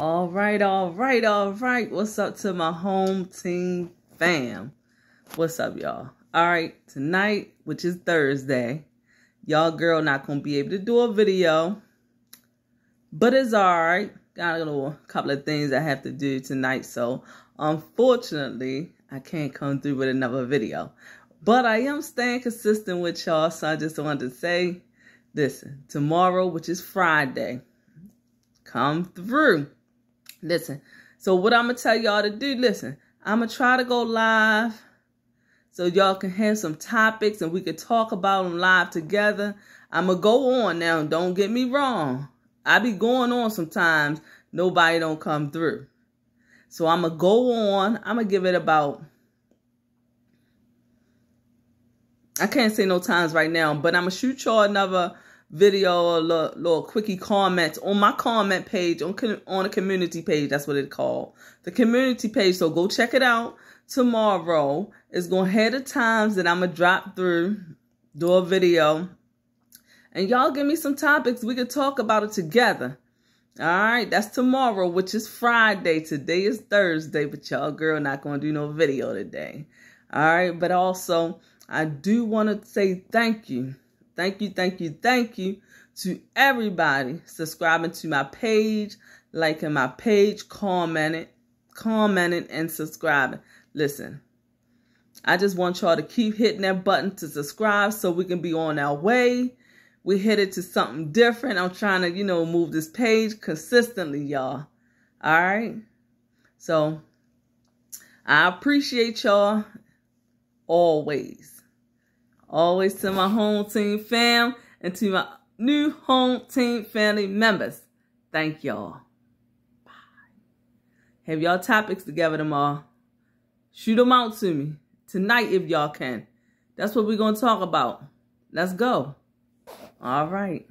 All right, all right, all right. What's up to my home team fam? What's up, y'all? All right, tonight, which is Thursday, y'all girl not gonna be able to do a video, but it's all right. Got a little couple of things I have to do tonight, so unfortunately, I can't come through with another video. But I am staying consistent with y'all, so I just wanted to say, listen, tomorrow, which is Friday, come through Listen, so what I'm to tell y'all to do, listen, I'm to try to go live so y'all can have some topics and we can talk about them live together. I'm to go on now. Don't get me wrong. I be going on sometimes. Nobody don't come through. So I'm to go on. I'm to give it about, I can't say no times right now, but I'm to shoot y'all another video or little, little quickie comments on my comment page on on a community page. That's what it's called, the community page. So go check it out tomorrow. It's gonna have the times that I'm gonna drop through, do a video, and y'all give me some topics. We could talk about it together. All right, that's tomorrow, which is Friday. Today is Thursday, but y'all girl not gonna do no video today. All right, but also I do want to say thank you Thank you, thank you, thank you to everybody subscribing to my page, liking my page, commenting, commenting, and subscribing. Listen, I just want y'all to keep hitting that button to subscribe so we can be on our way. We headed to something different. I'm trying to, you know, move this page consistently, y'all. All right. So I appreciate y'all always. Always to my home team fam and to my new home team family members. Thank y'all. Bye. Have y'all topics together tomorrow. Shoot them out to me tonight if y'all can. That's what we're going to talk about. Let's go. All right.